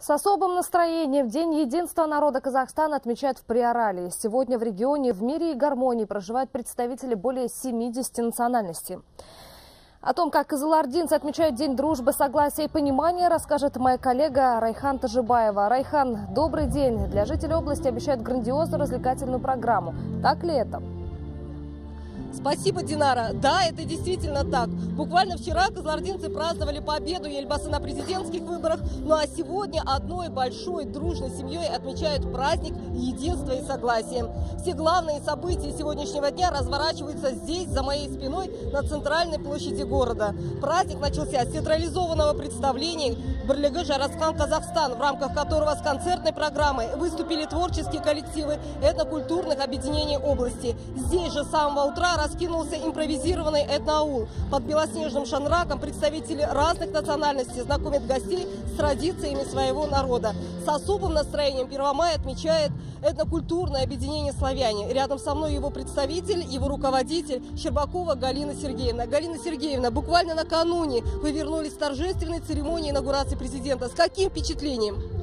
С особым настроением День единства народа Казахстана отмечают в Приорале. Сегодня в регионе в мире и гармонии проживают представители более 70 национальностей. О том, как казалардинцы отмечают День дружбы, согласия и понимания, расскажет моя коллега Райхан Тажибаева. Райхан, добрый день. Для жителей области обещают грандиозную развлекательную программу. Так ли это? Спасибо, Динара. Да, это действительно так. Буквально вчера казардинцы праздновали победу Ельбасы на президентских выборах, ну а сегодня одной большой дружной семьей отмечают праздник единства и согласия. Все главные события сегодняшнего дня разворачиваются здесь, за моей спиной, на центральной площади города. Праздник начался с централизованного представления Барлига Жараскан Казахстан, в рамках которого с концертной программой выступили творческие коллективы этнокультурных объединений области. Здесь же с самого утра раскинулся импровизированный этноаул. Под белоснежным шанраком представители разных национальностей знакомят гостей с традициями своего народа. С особым настроением 1 мая отмечает этнокультурное объединение «Славяне». Рядом со мной его представитель, его руководитель Щербакова Галина Сергеевна. Галина Сергеевна, буквально накануне вы вернулись с торжественной церемонии инаугурации президента. С каким впечатлением?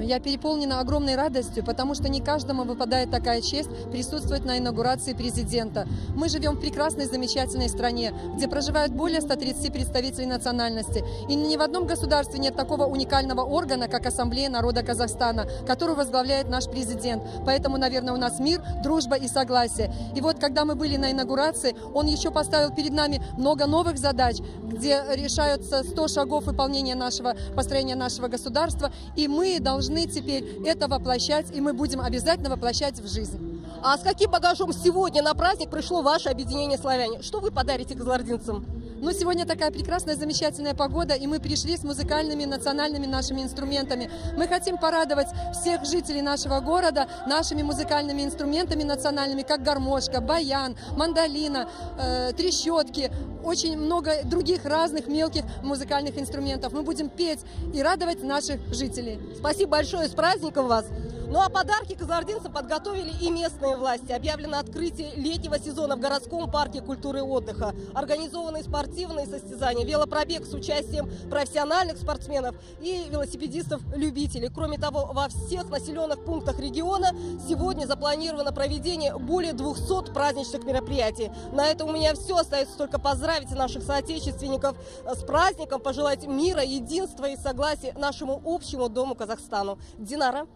Я переполнена огромной радостью, потому что не каждому выпадает такая честь присутствовать на инаугурации президента. Мы живем в прекрасной, замечательной стране, где проживают более 130 представителей национальности. И ни в одном государстве нет такого уникального органа, как Ассамблея народа Казахстана, которую возглавляет наш президент. Поэтому, наверное, у нас мир, дружба и согласие. И вот, когда мы были на инаугурации, он еще поставил перед нами много новых задач, где решаются 100 шагов выполнения нашего, построения нашего государства. И мы должны должны теперь это воплощать, и мы будем обязательно воплощать в жизнь. А с каким багажом сегодня на праздник пришло ваше объединение «Славяне»? Что вы подарите козлардинцам? Ну, сегодня такая прекрасная, замечательная погода, и мы пришли с музыкальными национальными нашими инструментами. Мы хотим порадовать всех жителей нашего города нашими музыкальными инструментами национальными, как гармошка, баян, мандолина, э, трещотки, очень много других разных мелких музыкальных инструментов. Мы будем петь и радовать наших жителей. Спасибо большое, с праздником вас! Ну а подарки казардинцам подготовили и местные власти. Объявлено открытие летнего сезона в городском парке культуры и отдыха. Организованы спортивные состязания, велопробег с участием профессиональных спортсменов и велосипедистов-любителей. Кроме того, во всех населенных пунктах региона сегодня запланировано проведение более 200 праздничных мероприятий. На этом у меня все. Остается только поздравить наших соотечественников с праздником, пожелать мира, единства и согласия нашему общему дому Казахстану. Динара.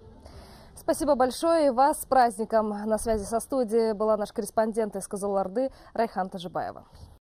Спасибо большое и вас с праздником. На связи со студией была наш корреспондент из Казаларды Райхан Тажибаева.